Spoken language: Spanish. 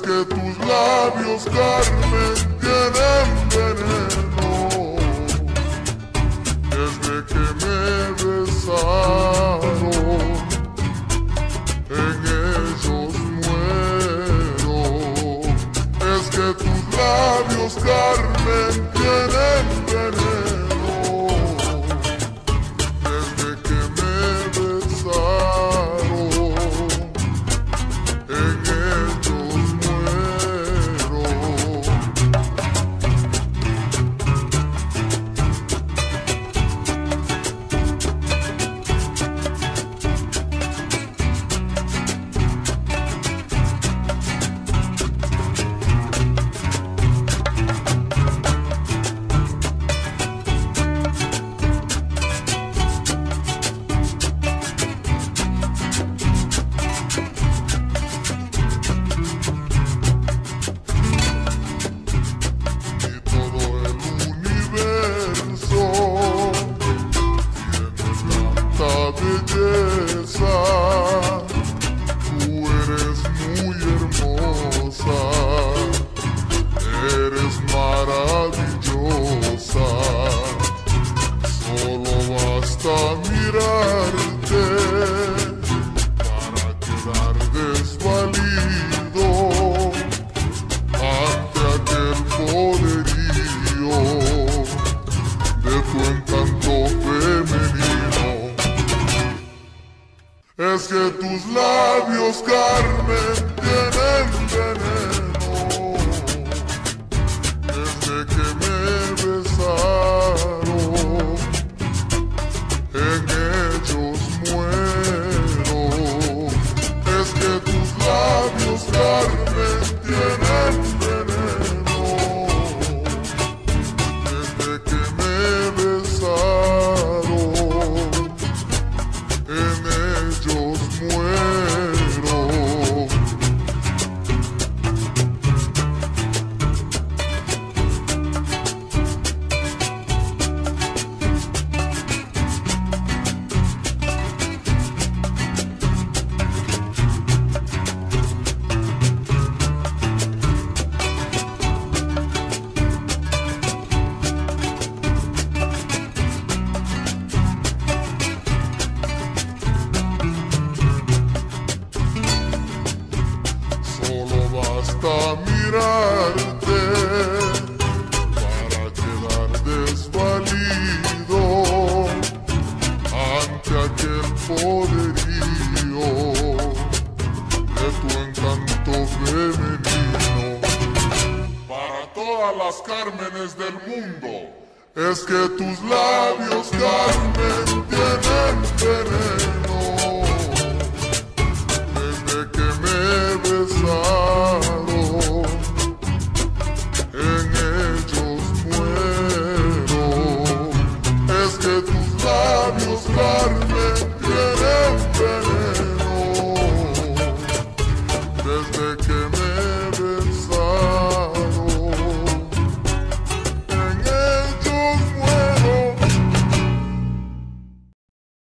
que tus labios, Carmen. Es que tus labios, Carmen, tienen veneno. Desde que me besaron, en ellos muero. Es que tus labios, Carmen, tienen aquel poderío de tu encanto femenino. Para todas las Cármenes del mundo, es que tus labios, Carmen, tienen veneno